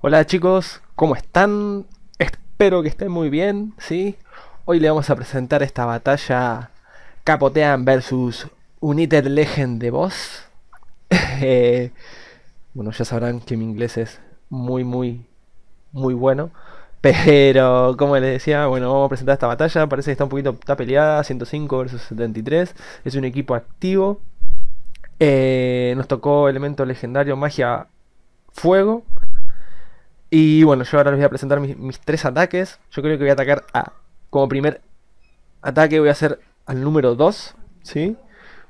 Hola chicos, ¿cómo están? Espero que estén muy bien, ¿sí? Hoy le vamos a presentar esta batalla Capotean versus United Legend de Boss. Eh, bueno, ya sabrán que mi inglés es muy, muy, muy bueno. Pero, como les decía, bueno, vamos a presentar esta batalla. Parece que está un poquito está peleada, 105 versus 73. Es un equipo activo. Eh, nos tocó elemento legendario, magia, fuego. Y bueno, yo ahora les voy a presentar mis, tres ataques. Yo creo que voy a atacar a. Como primer ataque, voy a hacer al número 2. ¿Sí?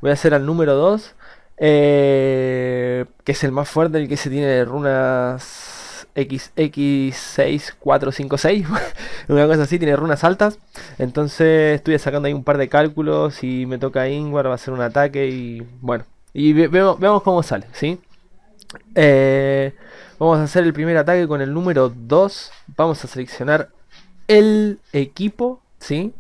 Voy a hacer al número 2. Eh, que es el más fuerte, el que se tiene de runas XX6456. una cosa así, tiene runas altas. Entonces estoy sacando ahí un par de cálculos. Y me toca Ingvar, va a hacer un ataque. Y bueno, y veamos cómo sale, ¿sí? Eh, vamos a hacer el primer ataque con el número 2. Vamos a seleccionar el equipo, ¿sí?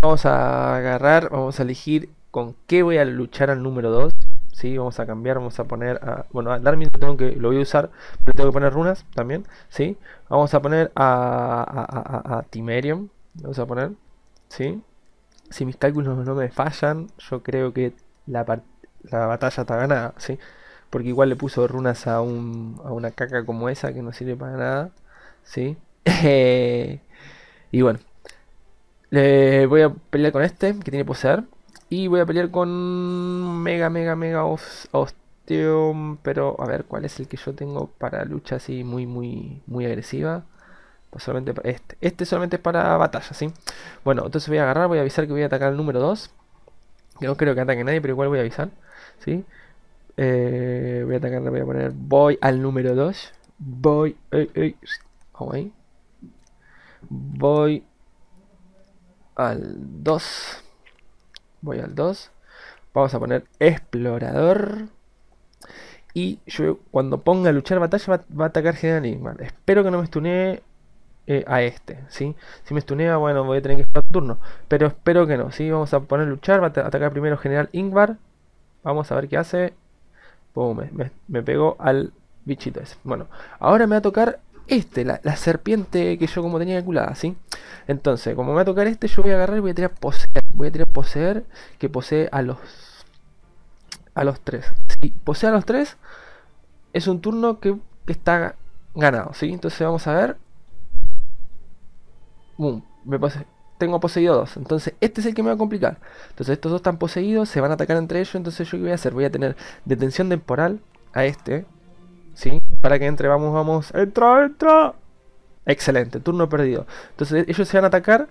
Vamos a agarrar, vamos a elegir con qué voy a luchar al número 2. ¿sí? Vamos a cambiar, vamos a poner a, bueno, al Darmin tengo que, lo voy a usar, pero tengo que poner runas también, ¿sí? Vamos a poner a, a, a, Timerium, vamos a poner, ¿sí? Si mis cálculos no me fallan, yo creo que la, la batalla está ganada, ¿sí? Porque igual le puso runas a, un, a una caca como esa que no sirve para nada. ¿Sí? y bueno. Le voy a pelear con este, que tiene poseer. Y voy a pelear con Mega, Mega, Mega Osteum. Pero a ver, ¿cuál es el que yo tengo para lucha así muy, muy, muy agresiva? Solamente este. Este solamente es para batalla, ¿sí? Bueno, entonces voy a agarrar, voy a avisar que voy a atacar al número 2. no creo que ataque nadie, pero igual voy a avisar. ¿Sí? Eh, voy a atacar, voy a poner voy al número 2. Voy, ahí. Voy al 2. Voy al 2. Vamos a poner explorador. Y yo cuando ponga luchar batalla va, a atacar general Espero que no me stunee eh, a este, ¿sí? Si me stunea, bueno, voy a tener que esperar turno. Pero espero que no, ¿sí? Vamos a poner luchar, va a atacar primero general Ingvar. Vamos a ver qué hace me, pegó al bichito ese. Bueno, ahora me va a tocar este, la, serpiente que yo como tenía calculada, ¿sí? Entonces, como me va a tocar este, yo voy a agarrar y voy a tirar poseer. Voy a tirar poseer, que posee a los... A los tres. Si posee a los tres, es un turno que, está ganado, ¿sí? Entonces vamos a ver. Boom, me posee tengo poseído dos. Entonces, este es el que me va a complicar. Entonces, estos dos están poseídos, se van a atacar entre ellos. Entonces, ¿yo qué voy a hacer? Voy a tener detención temporal a este. ¿Sí? Para que entre, vamos, vamos. ¡Entra, entra! Excelente, turno perdido. Entonces, ellos se van a atacar.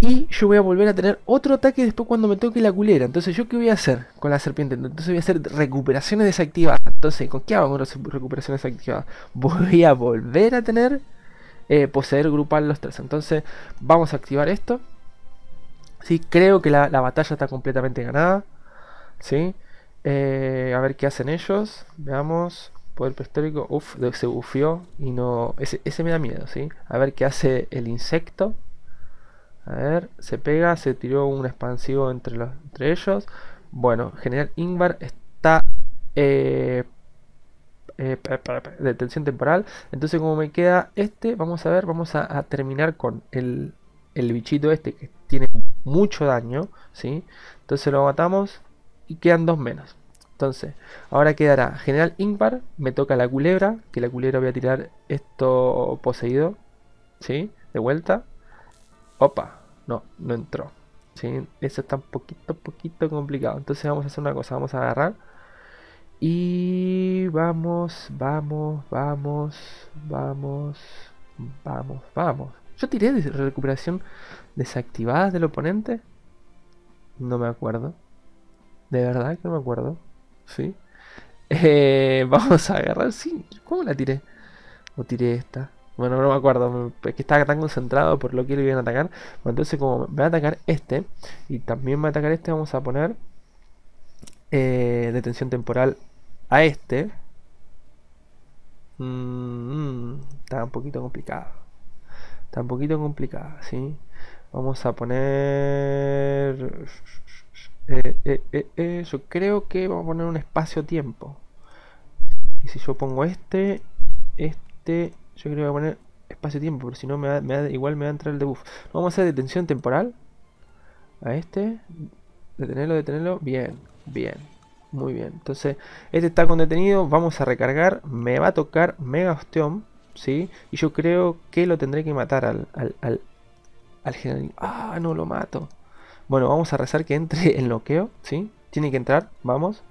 Y yo voy a volver a tener otro ataque después cuando me toque la culera. Entonces, ¿yo qué voy a hacer con la serpiente? Entonces, voy a hacer recuperaciones desactivadas. Entonces, ¿con qué hago recuperaciones desactivadas? Voy a volver a tener eh, poseer grupal los tres. Entonces vamos a activar esto. Sí, creo que la, batalla está completamente ganada. ¿sí? Eh, a ver qué hacen ellos. Veamos. Poder prehistórico. Uf, se bufió. Y no. Ese, me da miedo, ¿sí? A ver qué hace el insecto. A ver, se pega, se tiró un expansivo entre, los, entre ellos. Bueno, General Ingvar está eh, eh, de tensión temporal. Entonces como me queda este, vamos a ver, vamos a, terminar con el, el, bichito este que tiene mucho daño, ¿sí? Entonces lo matamos y quedan dos menos. Entonces, ahora quedará General Impar, me toca la culebra, que la culebra voy a tirar esto poseído, ¿sí? De vuelta. Opa, no, no entró. ¿sí? Eso está un poquito, poquito complicado. Entonces vamos a hacer una cosa, vamos a agarrar y vamos, vamos, vamos, vamos, vamos, vamos. Yo tiré de recuperación desactivada del oponente. No me acuerdo. De verdad que no me acuerdo. ¿Sí? Eh, vamos a agarrar. Sí, ¿cómo la tiré? O tiré esta. Bueno, no me acuerdo. Es que estaba tan concentrado por lo que le iban a atacar. Bueno, entonces, como me va a atacar este. Y también me va a atacar este, vamos a poner. Eh, detención temporal a este. Mm, está un poquito complicado. Está un poquito complicado, ¿sí? Vamos a poner... Eh, eh, eh, yo creo que vamos a poner un espacio-tiempo. Y si yo pongo este, este Yo creo que voy a poner espacio-tiempo, pero si no, me me igual me va a entrar el debuff. Vamos a hacer detención temporal. A este. Detenerlo, detenerlo. Bien, bien. Muy bien. Entonces, este está con detenido. Vamos a recargar. Me va a tocar Mega Osteom. ¿Sí? Y yo creo que lo tendré que matar al, al, al, al general. Ah, no lo mato. Bueno, vamos a rezar que entre el noqueo. ¿Sí? Tiene que entrar. Vamos.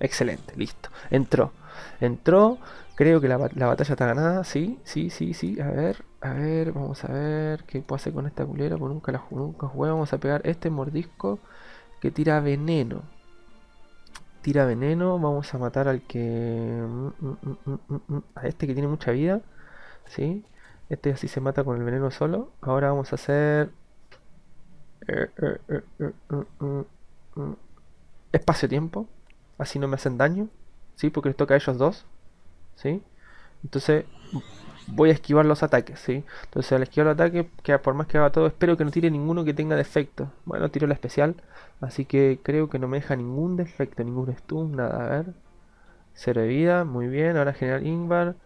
Excelente, listo. Entró. Entró. Creo que la, batalla está ganada. Sí, sí, sí, sí. A ver, a ver, vamos a ver qué puedo hacer con esta culera. Porque nunca la nunca jugué. Vamos a pegar este mordisco que tira veneno. Tira veneno. Vamos a matar al que. Mm, mm, mm, a este que tiene mucha vida. ¿Sí? Este así se mata con el veneno solo. Ahora vamos a hacer. Eh, eh, eh, espacio-tiempo. Así no me hacen daño. ¿Sí? Porque les toca a ellos dos. ¿Sí? Entonces voy a esquivar los ataques, ¿sí? Entonces al esquivar los ataques, que por más que haga todo, espero que no tire ninguno que tenga defecto. Bueno, tiro la especial, así que creo que no me deja ningún defecto, ningún stun, nada. A ver. Cero de vida, muy bien. Ahora general Ingvar,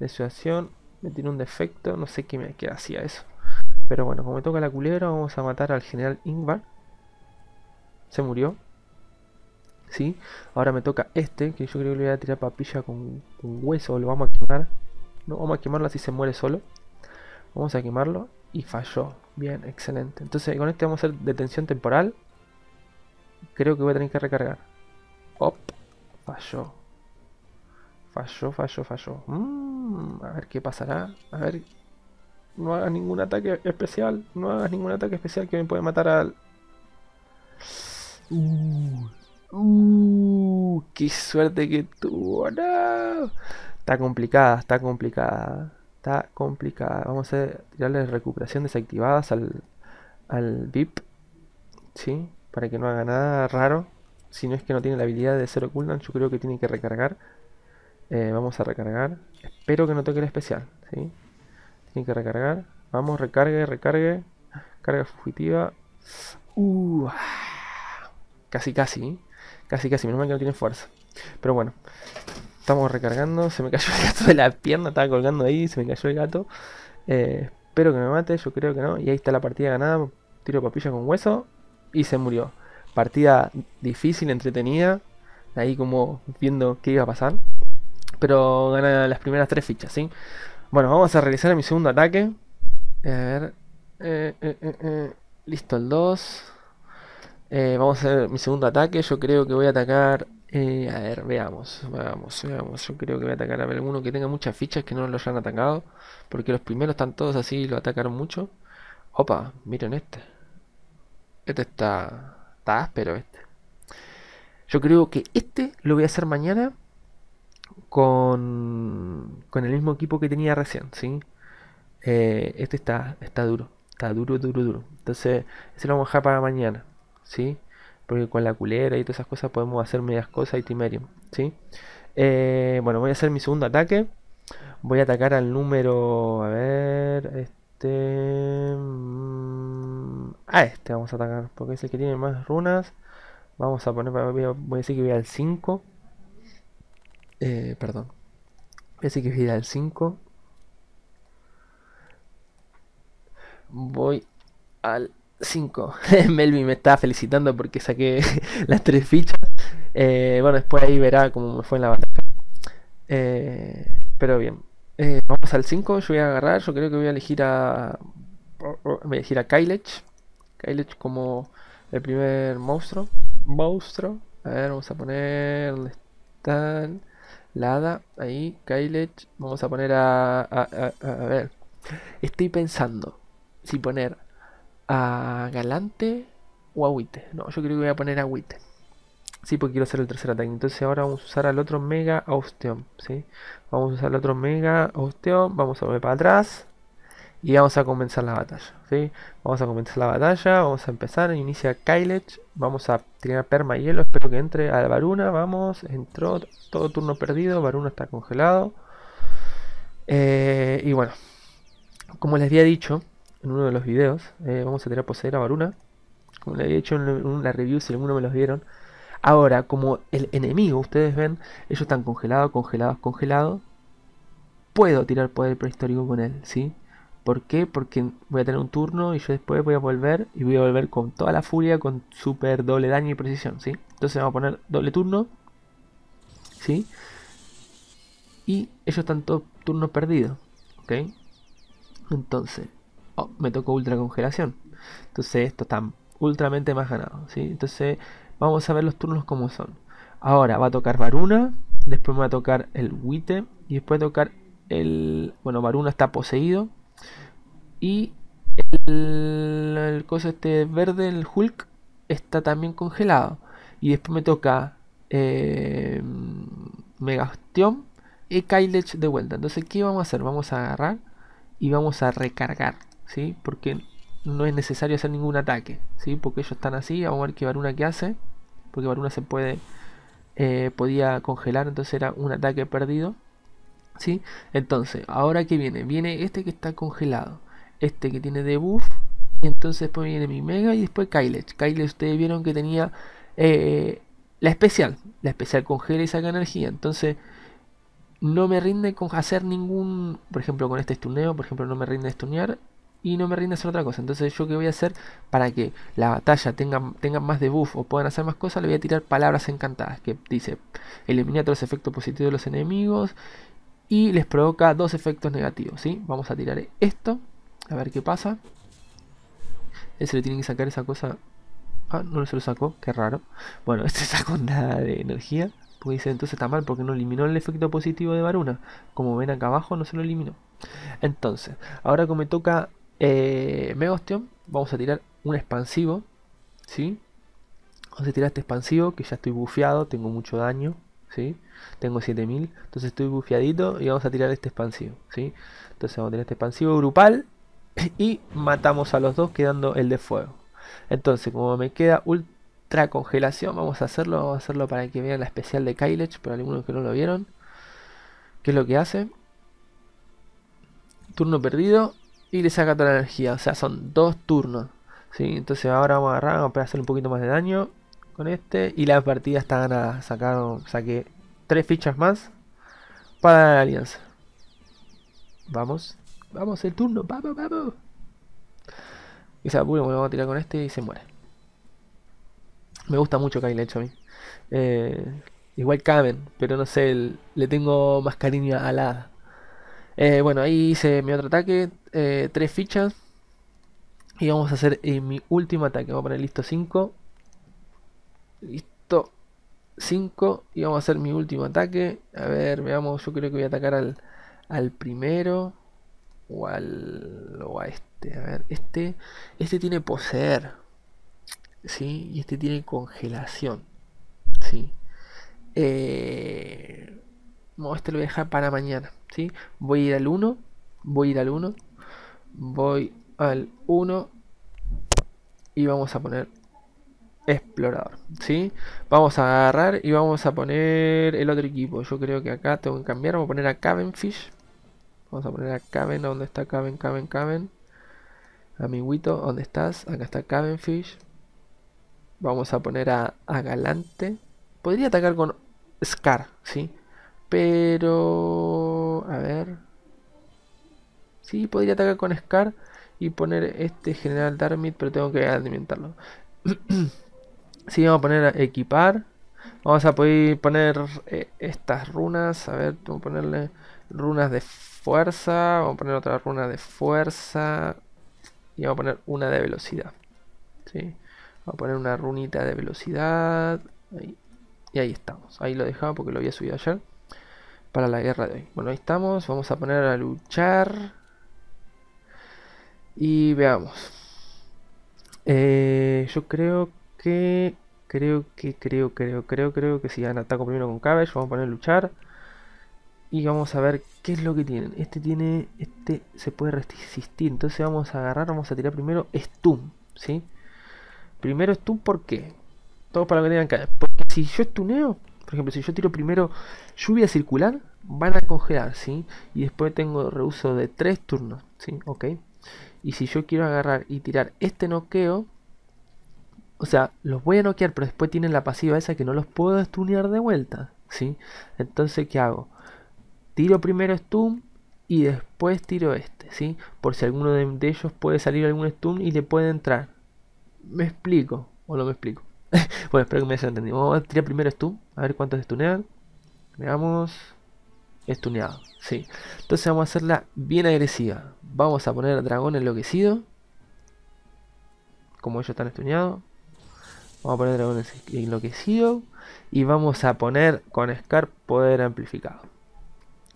situación me tiene un defecto, no sé qué me queda hacía eso. Pero bueno, como me toca la culebra, vamos a matar al general Ingvar. Se murió. ¿sí? Ahora me toca este, que yo creo que le voy a tirar papilla con, hueso, lo vamos a quemar. No, vamos a quemarlo así se muere solo. Vamos a quemarlo y falló. Bien, excelente. Entonces con este vamos a hacer detención temporal. Creo que voy a tener que recargar. Op, falló. Falló, falló, falló. Mm, a ver qué pasará. A ver. No hagas ningún ataque especial. No hagas ningún ataque especial que me puede matar al... Uh. Uh, qué suerte que tuvo. No. Está complicada, está complicada. Está complicada. Vamos a tirarle recuperación desactivadas al, al VIP. ¿Sí? Para que no haga nada raro. Si no es que no tiene la habilidad de cero cooldown, yo creo que tiene que recargar. Eh, vamos a recargar. Espero que no toque el especial. ¿sí? Tiene que recargar. Vamos, recargue, recargue. Carga fugitiva. Uh, ah. casi, casi. Casi, casi, menos mal que no tiene fuerza. Pero bueno, estamos recargando. Se me cayó el gato de la pierna, estaba colgando ahí, se me cayó el gato. Eh, espero que me mate, yo creo que no. Y ahí está la partida ganada. Tiro papilla con hueso y se murió. Partida difícil, entretenida. Ahí como viendo qué iba a pasar. Pero gana las primeras tres fichas, ¿sí? Bueno, vamos a realizar mi segundo ataque. A ver. Eh, eh, listo el 2. Eh, vamos a hacer mi segundo ataque. Yo creo que voy a atacar. Eh, a ver, veamos, veamos, veamos. Yo creo que voy a atacar a ver alguno que tenga muchas fichas que no lo hayan atacado. Porque los primeros están todos así y lo atacaron mucho. Opa, miren este. Este está. Está áspero este. Yo creo que este lo voy a hacer mañana con, con el mismo equipo que tenía recién, ¿sí? Eh, este está, está duro, está duro, duro, duro. Entonces, ese lo vamos a dejar para mañana. ¿sí? Porque con la culera y todas esas cosas podemos hacer medias cosas y Timerium, ¿sí? Eh, bueno, voy a hacer mi segundo ataque. Voy a atacar al número... A ver... Este... Mm, a este vamos a atacar, porque es el que tiene más runas. Vamos a poner... Voy a, decir que voy al 5. Eh, perdón. Voy a decir que voy al 5. Voy al 5. Melvin me está felicitando porque saqué las tres fichas. Eh, bueno, después ahí verá cómo me fue en la batalla. Eh, pero bien. Eh, vamos al 5. Yo voy a agarrar. Yo creo que voy a elegir a. Elegir a Kylech. Kylech como el primer monstruo. Monstruo. A ver, vamos a poner. ¿Dónde están? La hada. Ahí. Kylech. Vamos a poner a, a, a, a ver. Estoy pensando si poner a Galante o a Witte. No, yo creo que voy a poner a Witte. Sí, porque quiero hacer el tercer ataque. Entonces ahora vamos a usar al otro Mega Osteon. ¿sí? Vamos a usar al otro Mega Osteon. Vamos a volver para atrás. Y vamos a comenzar la batalla. ¿sí? Vamos a comenzar la batalla. Vamos a empezar. Inicia Kylech. Vamos a tirar perma hielo. Espero que entre a la Varuna. Vamos. Entró. Todo turno perdido. Varuna está congelado. Eh, y bueno. Como les había dicho en uno de los videos. Eh, vamos a tirar poseer a Varuna. Como le había hecho en una review, si alguno me los vieron. Ahora, como el enemigo, ustedes ven, ellos están congelados, congelados, congelados. puedo tirar poder prehistórico con él, ¿sí? ¿Por qué? Porque voy a tener un turno y yo después voy a volver y voy a volver con toda la furia, con super doble daño y precisión, ¿sí? Entonces vamos a poner doble turno, ¿sí? Y ellos están todos turnos perdidos, ¿ok? Entonces, oh, me tocó ultra congelación. Entonces esto está ultramente más ganado, ¿sí? Entonces vamos a ver los turnos como son. Ahora va a tocar Varuna, después me va a tocar el Wite y después tocar el... Bueno, Varuna está poseído. Y el, el coso este verde, el Hulk, está también congelado. Y después me toca eh, Megastion y Kylech de vuelta. Entonces, ¿qué vamos a hacer? Vamos a agarrar y vamos a recargar, ¿sí? Porque no es necesario hacer ningún ataque, ¿sí? Porque ellos están así, vamos a ver qué Varuna que hace. Porque Varuna se puede, eh, podía congelar, entonces era un ataque perdido. ¿Sí? Entonces, ahora que viene, viene este que está congelado, este que tiene debuff, y entonces después viene mi Mega y después Kylech. Kylech ustedes vieron que tenía eh, la especial, la especial congela y saca energía, entonces no me rinde con hacer ningún, por ejemplo con este estuneo, por ejemplo no me rinde estunear y no me rinde hacer otra cosa. Entonces yo qué voy a hacer para que la batalla tenga, tenga más debuff o puedan hacer más cosas, le voy a tirar palabras encantadas que dice elimina todos los efectos positivos de los enemigos y les provoca dos efectos negativos. ¿sí? Vamos a tirar esto, a ver qué pasa. Ese le tiene que sacar esa cosa. Ah, no se lo sacó, qué raro. Bueno, este sacó nada de energía. Porque dice, entonces está mal porque no eliminó el efecto positivo de Varuna. Como ven acá abajo, no se lo eliminó. Entonces, ahora como me toca eh, vamos a tirar un expansivo. ¿Sí? Vamos a tirar este expansivo que ya estoy bufeado, tengo mucho daño. ¿Sí? Tengo 7000, entonces estoy bufeadito y vamos a tirar este expansivo. ¿Sí? Entonces vamos a tirar este expansivo grupal y matamos a los dos quedando el de fuego. Entonces, como me queda ultra congelación, vamos a hacerlo, vamos a hacerlo para que vean la especial de Kylech, para algunos que no lo vieron. ¿Qué es lo que hace? Turno perdido y le saca toda la energía, o sea, son dos turnos. ¿sí? Entonces ahora vamos a agarrar, vamos a hacer un poquito más de daño con este y la partida está ganada. Sacaron, saqué tres fichas más para la alianza. Vamos. Vamos, el turno, vamos, vamos. Y se apura, vamos a tirar con este y se muere. Me gusta mucho Kyle hecho a mí. Eh, igual Kamen, pero no sé, le tengo más cariño a la. Eh, bueno, ahí hice mi otro ataque, eh, tres fichas. Y vamos a hacer mi último ataque. Vamos a poner listo 5. Listo 5. Y vamos a hacer mi último ataque. A ver, veamos, yo creo que voy a atacar al, al primero o al o a este a ver este este tiene poseer sí y este tiene congelación sí eh, este lo voy a dejar para mañana sí voy a ir al 1 voy a ir al 1 voy al 1 y vamos a poner explorador ¿sí? vamos a agarrar y vamos a poner el otro equipo yo creo que acá tengo que cambiar vamos a poner a Cavenfish Vamos a poner a Caven, ¿dónde está Caven, Caven, Caven? Amiguito, ¿dónde estás? Acá está Cavenfish. Vamos a poner a, Galante. Podría atacar con Scar, ¿sí? Pero... A ver... Sí, podría atacar con Scar y poner este General Darmit, pero tengo que alimentarlo. sí, vamos a poner a equipar. Vamos a poder poner eh, estas runas. A ver, vamos a ponerle runas de fuerza, vamos a poner otra runa de fuerza y vamos a poner una de velocidad. ¿sí? Vamos a poner una runita de velocidad y ahí estamos. Ahí lo dejaba porque lo había subido ayer para la guerra de hoy. Bueno, ahí estamos. Vamos a poner a luchar y veamos. Eh, yo creo que creo que creo creo creo creo que si han ataco primero con Cabbage, vamos a poner luchar. Y vamos a ver qué es lo que tienen. Este tiene, este se puede resistir. Entonces vamos a agarrar, vamos a tirar primero stun, ¿sí? Primero stun, ¿por qué? Todos para que tengan que Porque si yo stuneo, por ejemplo, si yo tiro primero lluvia circular, van a congelar, ¿sí? Y después tengo reuso de tres turnos, ¿sí? Ok. Y si yo quiero agarrar y tirar este noqueo, o sea, los voy a noquear, pero después tienen la pasiva esa que no los puedo stunear de vuelta, ¿sí? Entonces, ¿qué hago? Tiro primero stun y después tiro este, ¿sí? Por si alguno de, ellos puede salir algún stun y le puede entrar. ¿Me explico? ¿O no me explico? bueno, espero que me hayan entendido. Vamos a tirar primero stun, a ver cuántos stunean. Veamos. Stuneado, sí. Entonces vamos a hacerla bien agresiva. Vamos a poner dragón enloquecido. Como ellos están estuneados. Vamos a poner dragón enloquecido. Y vamos a poner con Scar poder amplificado.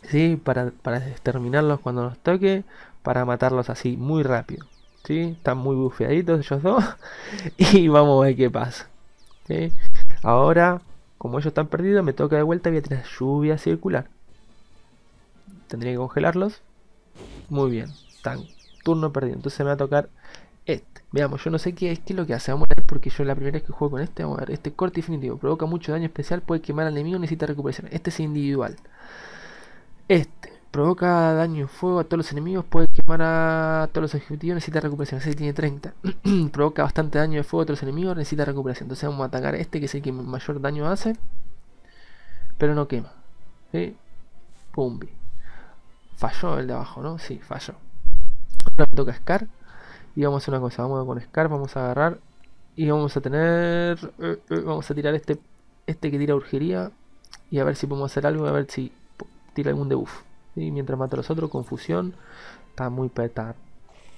¿Sí? Para, para exterminarlos cuando nos toque. Para matarlos así muy rápido. ¿Sí? Están muy bufeaditos ellos dos. y vamos a ver qué pasa. Ahora, como ellos están perdidos, me toca de vuelta y voy a tener lluvia circular. Tendría que congelarlos. Muy bien. Están turno perdido. Entonces me va a tocar este. Veamos, yo no sé qué es, qué es lo que hace. Vamos a ver porque yo la primera vez que juego con este, vamos a ver. Este corte definitivo. Provoca mucho daño especial, puede quemar al enemigo, necesita recuperación. Este es individual. Este. Provoca daño en fuego a todos los enemigos, puede quemar a todos los objetivos, necesita recuperación. Ese tiene 30. Provoca bastante daño de fuego a los enemigos, necesita recuperación. Entonces vamos a atacar a este que es el que mayor daño hace. Pero no quema. Pumbi. Falló el de abajo, ¿no? Sí, falló. Ahora me toca Scar. Y vamos a hacer una cosa, vamos con Scar, vamos a agarrar. Y vamos a tener... Eh, eh, vamos a tirar este este que tira urgería. Y a ver si podemos hacer algo, a ver si tira algún debuff. ¿sí? Mientras mata a los otros, confusión. Está muy peta.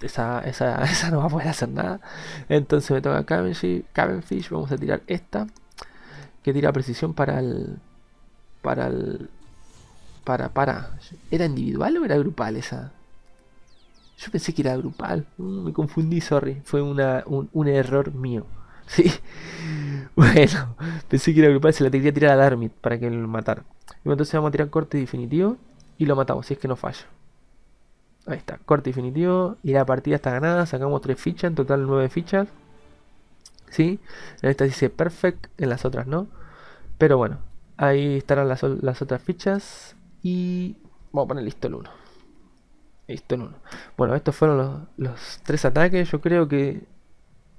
Esa, esa, esa no va a poder hacer nada. Entonces me toca Cavenfish. Vamos a tirar esta. Que tira precisión para el... Para el... Para, para. ¿Era individual o era grupal esa? Yo pensé que era grupal. Mm, me confundí, sorry. Fue una, un, error mío. Sí. Bueno, pensé que era grupal. Se la quería tirar a Darmit para que lo matara. Entonces vamos a tirar corte definitivo. Y lo matamos, si es que no falla. Ahí está, corte definitivo. Y la partida está ganada. Sacamos 3 fichas, en total 9 fichas. ¿Sí? En esta dice perfect, en las otras no. Pero bueno, ahí estarán las, las otras fichas. Y vamos a poner listo el 1. Listo en uno. Bueno, estos fueron los, tres ataques. Yo creo que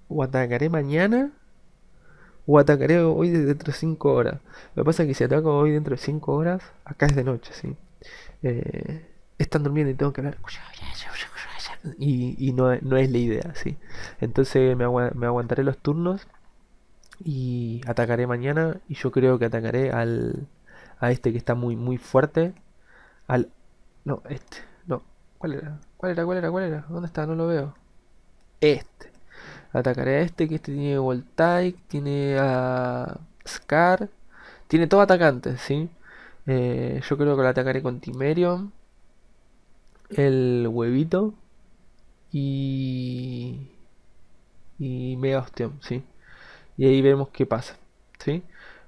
o atacaré mañana o atacaré hoy dentro de 5 horas. Lo que pasa es que si ataco hoy dentro de 5 horas, acá es de noche, ¿sí? Eh, están durmiendo y tengo que hablar. Y, no, es la idea, ¿sí? Entonces me, aguantaré los turnos y atacaré mañana. Y yo creo que atacaré al a este que está muy, muy fuerte. Al. No, este. ¿Cuál era? ¿Cuál era? ¿Cuál era? ¿Cuál era? ¿Dónde está? No lo veo. Este. Atacaré a este, que este tiene Voltaic, tiene a Scar. Tiene todo atacantes, ¿sí? Eh, yo creo que lo atacaré con Timerion. El huevito. Y... Y Mega Osteon, ¿sí? Y ahí vemos qué pasa, ¿sí?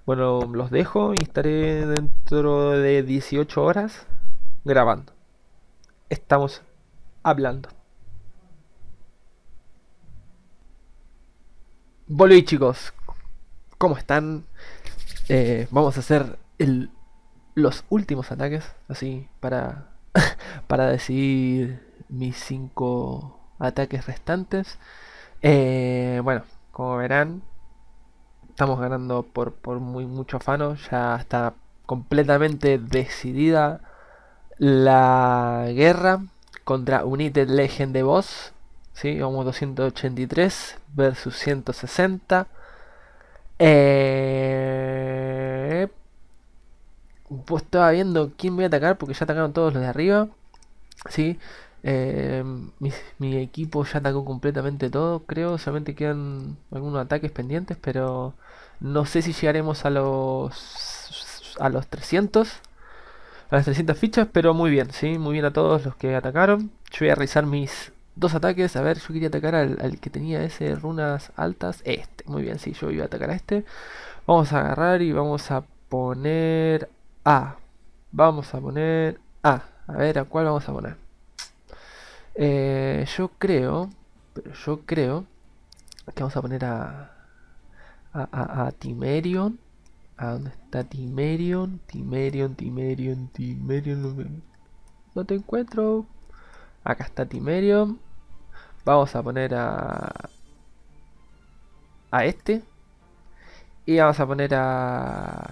Bueno, los dejo y estaré dentro de 18 horas grabando estamos hablando. Volví chicos, ¿cómo están? Eh, vamos a hacer el, los últimos ataques, así, para, para decidir mis cinco ataques restantes. Eh, bueno, como verán, estamos ganando por, por muy mucho afano, ya está completamente decidida la guerra contra United Legend de Boss. ¿sí? Vamos 283 versus 160. Eh... Pues estaba viendo quién voy a atacar porque ya atacaron todos los de arriba. ¿sí? Eh, mi, equipo ya atacó completamente todo, creo. Solamente quedan algunos ataques pendientes, pero no sé si llegaremos a los a los 300 a las 300 fichas, pero muy bien, ¿sí? Muy bien a todos los que atacaron. Yo voy a realizar mis dos ataques. A ver, yo quería atacar al, que tenía ese runas altas. Este, muy bien, sí, yo iba a atacar a este. Vamos a agarrar y vamos a poner A. Vamos a poner A. A ver, ¿a cuál vamos a poner? Eh, yo creo, pero yo creo que vamos a poner a, a, a, a Timerion. ¿A dónde está Timerion? Timerion, Timerion, Timerion. No te encuentro. Acá está Timerion. Vamos a poner a. A este. Y vamos a poner a.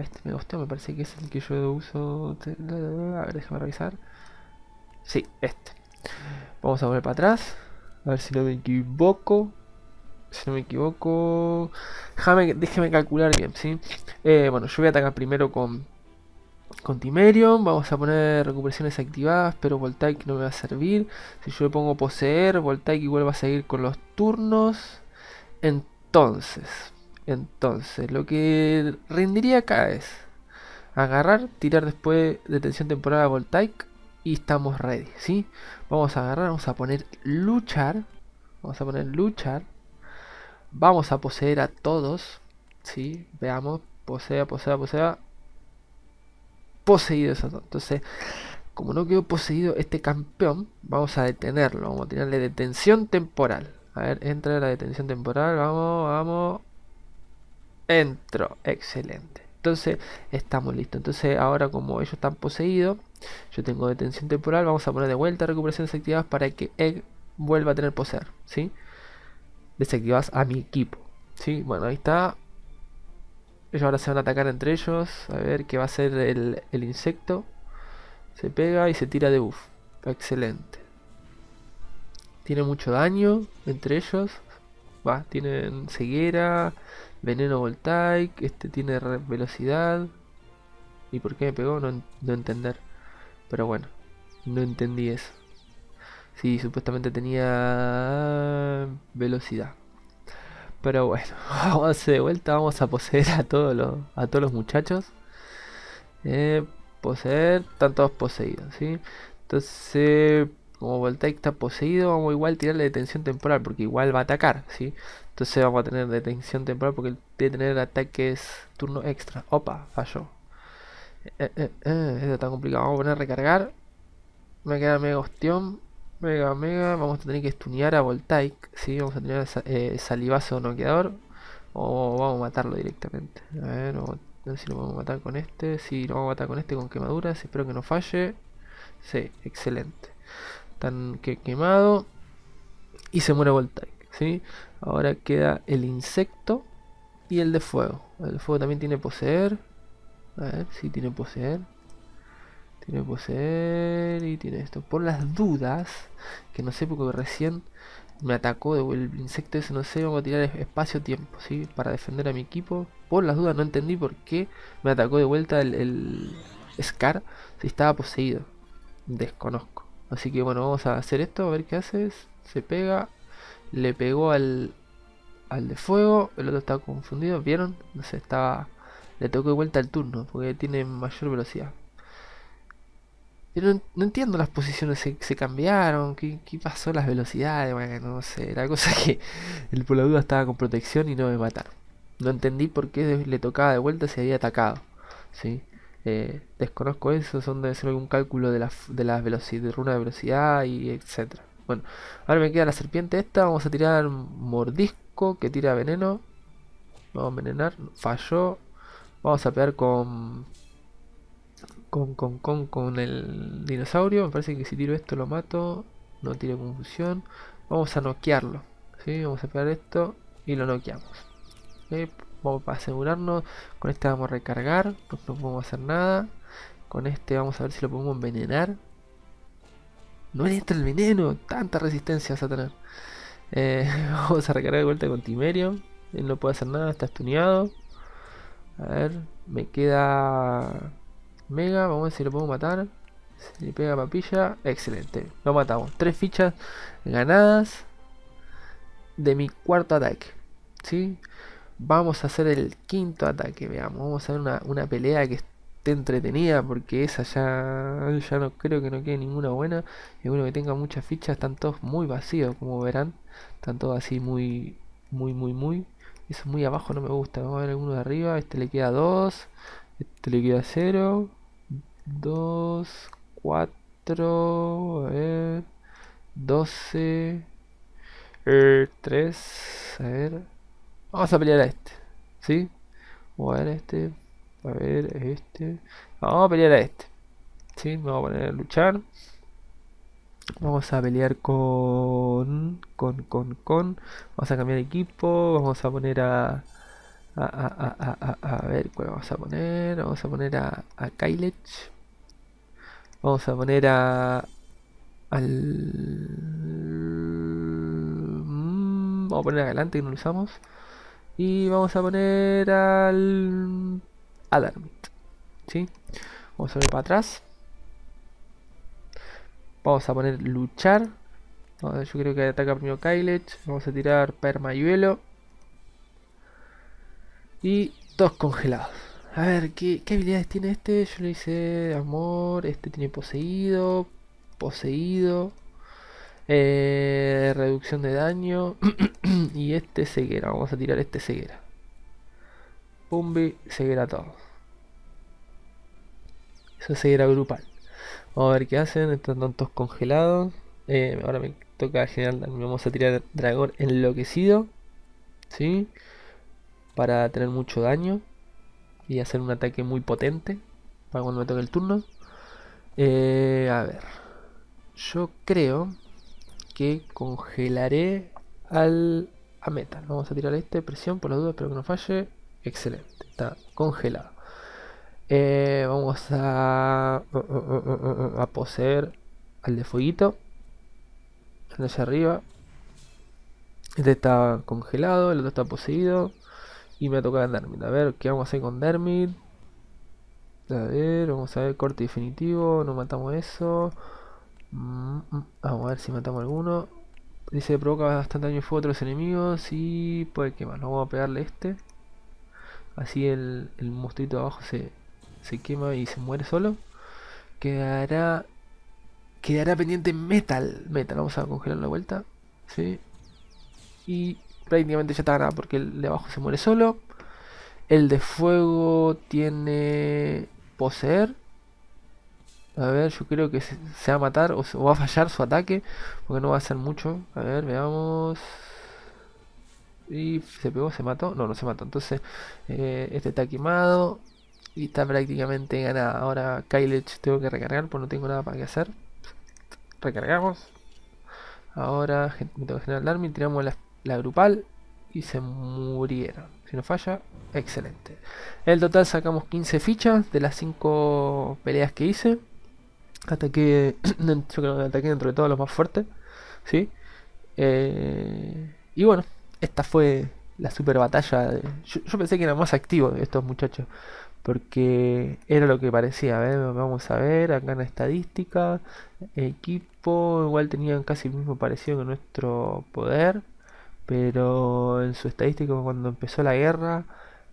este me gustó, me parece que es el que yo uso. A ver, déjame revisar. Sí, este. Vamos a volver para atrás. A ver si no me equivoco. Si no me equivoco. Déjame, déjeme calcular bien, ¿sí? Eh, bueno, yo voy a atacar primero con con Timerion, vamos a poner recuperaciones activadas, pero Voltaic no me va a servir. Si yo le pongo poseer, Voltaic igual va a seguir con los turnos. Entonces, entonces, lo que rendiría acá es agarrar, tirar después de tensión temporal a Voltaic y estamos ready, ¿sí? Vamos a agarrar, vamos a poner luchar, vamos a poner luchar, vamos a poseer a todos, ¿sí? Veamos, posea, posea, posea, poseído eso. Entonces, como no quedó poseído este campeón, vamos a detenerlo. Vamos a tirarle detención temporal. A ver, entra la detención temporal. Vamos, vamos. Entro. Excelente. Entonces, estamos listos. Entonces, ahora como ellos están poseídos, yo tengo detención temporal. Vamos a poner de vuelta recuperaciones activadas para que Egg vuelva a tener poseer. ¿Sí? Desactivas a mi equipo. ¿Sí? Bueno, ahí está. Ellos ahora se van a atacar entre ellos. A ver qué va a hacer el, insecto. Se pega y se tira de buff. Excelente. Tiene mucho daño entre ellos. Va, tienen ceguera, veneno voltaic, este tiene velocidad. ¿Y por qué me pegó? No, no entender. Pero bueno, no entendí eso. Sí, supuestamente tenía velocidad. Pero bueno, vamos de vuelta, vamos a poseer a todos los, a todos los muchachos. Eh, poseer, están todos poseídos, ¿sí? Entonces, como Voltaic está poseído, vamos igual a tirarle detención temporal, porque igual va a atacar, ¿sí? Entonces vamos a tener detención temporal porque debe tener ataques turno extra. Opa, falló. Eh, eh, eh, esto está complicado. Vamos a poner recargar. Me queda mega ostión. Mega, mega. Vamos a tener que estunear a Voltaic. ¿sí? Vamos a tener eh, salivazo noqueador. O vamos a matarlo directamente. A ver, a ver si lo vamos a matar con este. Si lo vamos a matar con este con quemaduras. Espero que no falle. Sí, excelente. Tan que quemado. Y se muere Voltaic. ¿sí? Ahora queda el insecto y el de fuego. El fuego también tiene poseer. A ver si tiene poseer. Tiene poseer y tiene esto. Por las dudas, que no sé porque recién me atacó el insecto ese, no sé, vamos a tirar espacio-tiempo, ¿sí? Para defender a mi equipo. Por las dudas no entendí por qué me atacó de vuelta el, el Scar si estaba poseído. Desconozco. Así que bueno, vamos a hacer esto, a ver qué hace. Se pega, le pegó al, al de fuego, el otro estaba confundido, ¿vieron? No sé, estaba... Le tocó de vuelta el turno, porque tiene mayor velocidad. Pero no, entiendo las posiciones, se, cambiaron, ¿qué, pasó las velocidades? Bueno, no sé, la cosa que el por duda estaba con protección y no me mataron. No entendí por qué le tocaba de vuelta si había atacado. ¿sí? Eh, desconozco eso, son debe ser algún cálculo de la, de la velocidad, de runa de velocidad y etcétera. Bueno, ahora me queda la serpiente esta, vamos a tirar mordisco que tira veneno. Vamos a envenenar, falló. Vamos a pegar con con, con, con, el dinosaurio. Me parece que si tiro esto lo mato. No tiene confusión. Vamos a noquearlo. ¿sí? Vamos a pegar esto y lo noqueamos. Vamos a asegurarnos. Con este vamos a recargar. No, podemos hacer nada. Con este vamos a ver si lo podemos envenenar. No entra el veneno. Tanta resistencia vas a tener. Eh, vamos a recargar de vuelta con Timerio. Él no puede hacer nada. Está estuneado. A ver. Me queda Mega, vamos a ver si lo podemos matar. Si le pega papilla, excelente. Lo matamos. Tres fichas ganadas de mi cuarto ataque. ¿Sí? Vamos a hacer el quinto ataque, veamos. Vamos a hacer una, pelea que esté entretenida porque esa ya, ya no creo que no quede ninguna buena. Y uno que tenga muchas fichas, están todos muy vacíos, como verán. Están todos así muy, muy, muy, muy. Eso muy abajo no me gusta. Vamos a ver uno de arriba. Este le queda 2. Este le queda 0. 2, 4, a ver, 12, 3, a ver, vamos a pelear a este, ¿sí? Vamos a ver este, a ver este, vamos a pelear a este, ¿sí? Me voy a poner a luchar. Vamos a pelear con, con, con, con. Vamos a cambiar equipo. Vamos a poner a, A, ver, ¿cuál vamos a poner? Vamos a poner a, a Kylech. Vamos a poner a... Al... Mm, vamos a poner adelante que no lo usamos. Y vamos a poner al... A Darmit. ¿Sí? Vamos a ver para atrás. Vamos a poner luchar. yo creo que ataca primero Kylech. Vamos a tirar permayuelo. Y dos congelados. A ver, ¿qué, habilidades tiene este? Yo le hice amor. Este tiene poseído. Poseído. Eh, reducción de daño. y este ceguera. Vamos a tirar este ceguera. Pumbi, ceguera todo. Eso es ceguera grupal. Vamos a ver qué hacen. Están todos congelados. Eh, ahora me toca general. Vamos a tirar dragón enloquecido. ¿Sí? Para tener mucho daño. Y hacer un ataque muy potente. Para cuando me toque el turno. Eh, a ver. Yo creo que congelaré al a metal. Vamos a tirar este. Presión por la duda. Espero que no falle. Excelente. Está congelado. Eh, vamos a, a poseer al de fueguito. El de allá arriba. Este está congelado, el otro está poseído. Y me toca Dermit. A ver, ¿qué vamos a hacer con Dermit? A ver, vamos a ver, corte definitivo. No matamos eso. Mm, mm, vamos a ver si matamos alguno. Dice que provoca bastante daño de fuego a otros enemigos. Y puede quemar. Vamos a pegarle este. Así el, el monstruito de abajo se, se quema y se muere solo. Quedará quedará pendiente metal. Metal, vamos a congelar la vuelta. ¿sí? Y prácticamente ya está ganado porque el de abajo se muere solo. El de fuego tiene poseer. A ver, yo creo que se, va a matar o, va a fallar su ataque. Porque no va a hacer mucho. A ver, veamos. Y se pegó, se mató. No, no se mató. Entonces, eh, este está quemado. Y está prácticamente ganada. Ahora Kylech tengo que recargar, pues no tengo nada para que hacer. Recargamos. Ahora me tengo que generar el army, tiramos la, grupal y se murieron. Si no falla, excelente. En el total sacamos 15 fichas de las 5 peleas que hice. Ataqué, yo creo que ataqué dentro de todos los más fuertes. ¿sí? Eh, y bueno, esta fue la super batalla. Yo, yo, pensé que era más activo estos muchachos porque era lo que parecía. Vamos a ver acá en estadística, equipo, igual tenían casi el mismo parecido que nuestro poder, pero en su estadística cuando empezó la guerra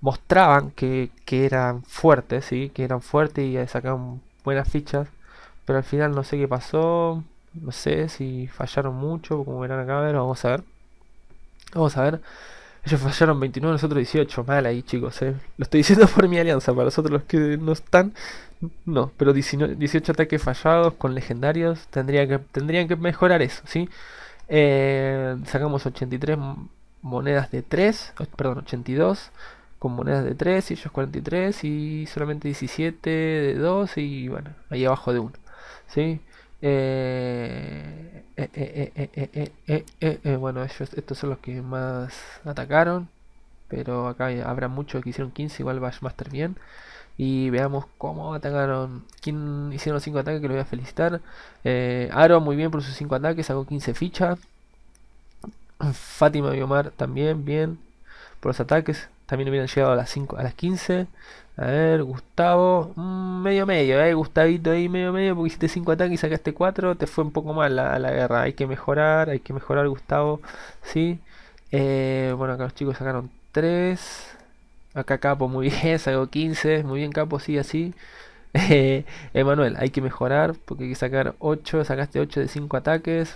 mostraban que, eran fuertes, ¿sí? que eran fuertes y sacaban buenas fichas, pero al final no sé qué pasó, no sé si fallaron mucho, como verán acá, a ver, vamos a ver. Vamos a ver. Ellos fallaron 29, nosotros 18. Mal ahí, chicos, eh. Lo estoy diciendo por mi alianza. Para los que no están, no. Pero 18 ataques fallados con legendarios. Tendría que, tendrían que mejorar eso, ¿sí? Eh, sacamos 83 monedas de 3. Perdón, 82 con monedas de 3 y ellos 43 y solamente 17 de 2 y bueno, ahí abajo de 1. ¿Sí? Eh, eh, bueno, ellos, estos son los que más atacaron. Pero acá habrá muchos que hicieron 15, igual estar bien. Y veamos cómo atacaron. Quién hicieron los 5 ataques, que lo voy a felicitar. Eh, Aro, muy bien por sus 5 ataques, sacó 15 fichas. Fátima Biomar también, bien por los ataques. También hubieran llegado a las 5, a las 15. A ver, Gustavo, mm, medio medio, eh, Gustavito ahí medio medio, porque hiciste 5 ataques y sacaste 4, te fue un poco mal la, la, guerra. Hay que mejorar, hay que mejorar, Gustavo, ¿sí? Eh, bueno, acá los chicos sacaron 3. Acá Capo, muy bien, sacó 15, muy bien Capo, sí, así. Eh, Emanuel, hay que mejorar porque hay que sacar 8, sacaste 8 de 5 ataques.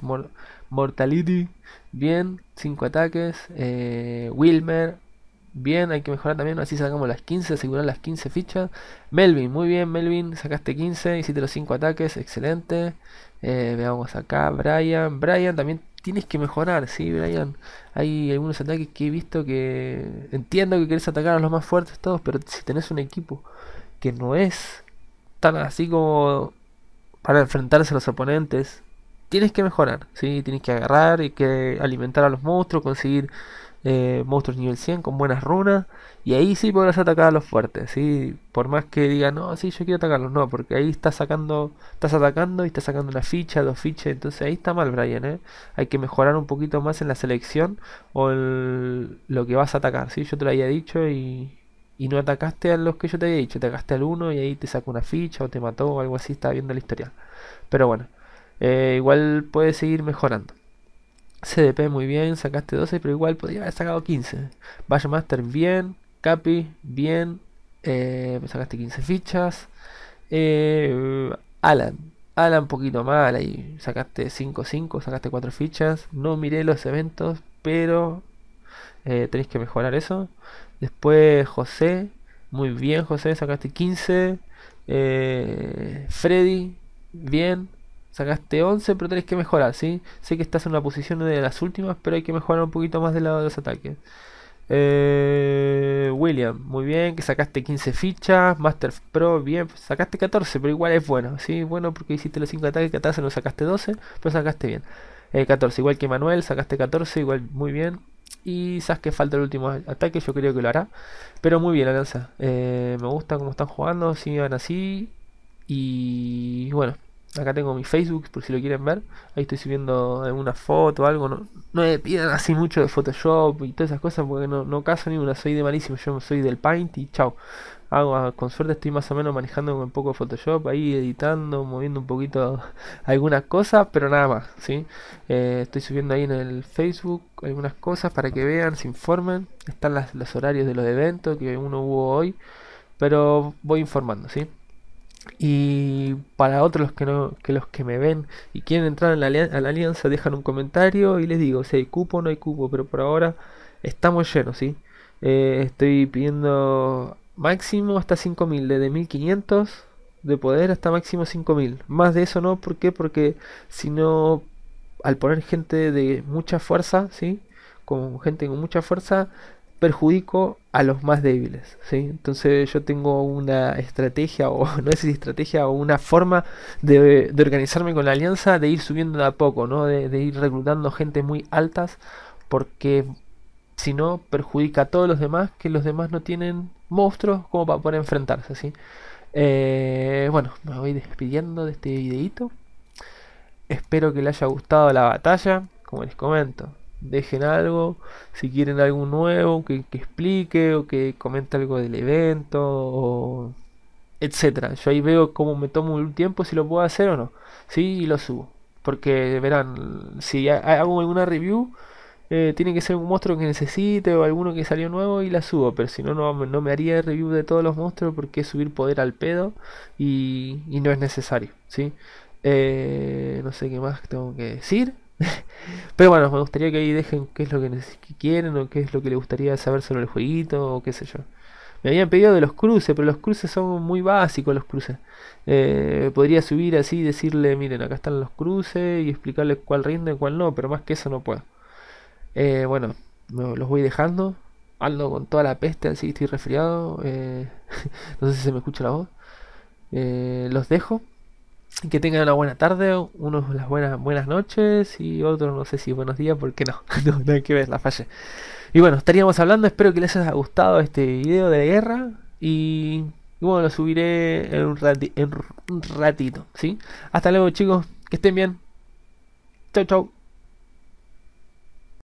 Mortality, bien, 5 ataques. Eh, Wilmer, Bien, hay que mejorar también. Así sacamos las 15, asegurar las 15 fichas. Melvin, muy bien, Melvin. Sacaste 15, hiciste los 5 ataques, excelente. Eh, veamos acá, Brian. Brian, también tienes que mejorar, ¿sí, Brian? Hay algunos ataques que he visto que entiendo que querés atacar a los más fuertes todos, pero si tenés un equipo que no es tan así como para enfrentarse a los oponentes, tienes que mejorar, ¿sí? Tienes que agarrar y que alimentar a los monstruos, conseguir eh, monstruos nivel 100 con buenas runas. Y ahí sí podrás atacar a los fuertes, ¿sí? Por más que digan, no, sí, yo quiero atacarlos, no, porque ahí estás sacando, estás atacando y estás sacando una ficha, dos fichas, entonces ahí está mal, Brian, ¿eh? Hay que mejorar un poquito más en la selección o lo que vas a atacar, ¿sí? Yo te lo había dicho y, y no atacaste a los que yo te había dicho, atacaste al uno y ahí te saca una ficha o te mató o algo así, estaba viendo la historia. Pero bueno, eh, igual puedes seguir mejorando. CDP muy bien, sacaste 12, pero igual podría haber sacado 15. Vaya Master bien, Capi bien, eh, sacaste 15 fichas. Eh, Alan, Alan un poquito mal, ahí sacaste 5-5, sacaste 4 fichas. No miré los eventos, pero eh, tenéis que mejorar eso. Después José, muy bien José, sacaste 15. Freddy, bien, Sacaste 11, pero tenés que mejorar, ¿sí? Sé que estás en una posición de las últimas, pero hay que mejorar un poquito más del lado de los ataques. Eh, William, muy bien, que sacaste 15 fichas. Master Pro, bien, sacaste 14, pero igual es bueno, ¿sí? Bueno, porque hiciste los 5 ataques, que atrás no sacaste 12, pero sacaste bien. 14, eh, igual que Manuel, sacaste 14, igual muy bien. Y sabes que falta el último ataque, yo creo que lo hará. Pero muy bien, Alianza. Eh, me gusta cómo están jugando, sigan así. Y bueno, Acá tengo mi Facebook por si lo quieren ver. Ahí estoy subiendo alguna foto o algo. No, no me pidan así mucho de Photoshop y todas esas cosas porque no, no caso ni una. Soy de malísimo. Yo soy del Paint y chao. Hago, ah, con suerte estoy más o menos manejando un poco Photoshop ahí, editando, moviendo un poquito algunas cosas, pero nada más. ¿sí? Eh, estoy subiendo ahí en el Facebook algunas cosas para que vean, se informen. Están las, los horarios de los eventos que uno hubo hoy. Pero voy informando, ¿sí? Y para otros que no, que los que me ven y quieren entrar en la, a la alianza, dejan un comentario y les digo si hay cupo o no hay cupo, pero por ahora estamos llenos, ¿sí? Eh, estoy pidiendo máximo hasta 5000, desde 1500 de poder hasta máximo 5000. Más de eso no, ¿por qué? Porque si no, al poner gente de mucha fuerza, ¿sí? Con gente con mucha fuerza, perjudico a los más débiles. ¿sí? Entonces yo tengo una estrategia, o no sé si estrategia, o una forma de, organizarme con la alianza, de ir subiendo de a poco, ¿no? de, ir reclutando gente muy altas, porque si no perjudica a todos los demás, que los demás no tienen monstruos como para poder enfrentarse. ¿sí? Eh, bueno, me voy despidiendo de este videito. Espero que les haya gustado la batalla, como les comento dejen algo, si quieren algo nuevo que, explique o que comente algo del evento o etcétera. Yo ahí veo cómo me tomo un tiempo si lo puedo hacer o no. Sí, y lo subo. Porque verán, si hago alguna review, eh, tiene que ser un monstruo que necesite o alguno que salió nuevo y la subo. Pero si no, no, me haría review de todos los monstruos porque es subir poder al pedo y, no es necesario. ¿sí? Eh, no sé qué más tengo que decir. Pero bueno, me gustaría que ahí dejen qué es lo que, quieren o qué es lo que les gustaría saber sobre el jueguito o qué sé yo. Me habían pedido de los cruces, pero los cruces son muy básicos los cruces. Eh, podría subir así y decirle, miren, acá están los cruces y explicarles cuál rinde y cuál no, pero más que eso no puedo. Eh, bueno, los voy dejando. Ando con toda la peste, así estoy resfriado. Eh, no sé si se me escucha la voz. los dejo que tengan una buena tarde, unos las buenas buenas noches y otros no sé si buenos días, porque no, no, hay que ver la falla. Y bueno, estaríamos hablando, espero que les haya gustado este video de guerra y, bueno, lo subiré en un, en un ratito, ¿sí? Hasta luego chicos, que estén bien. Chau chau.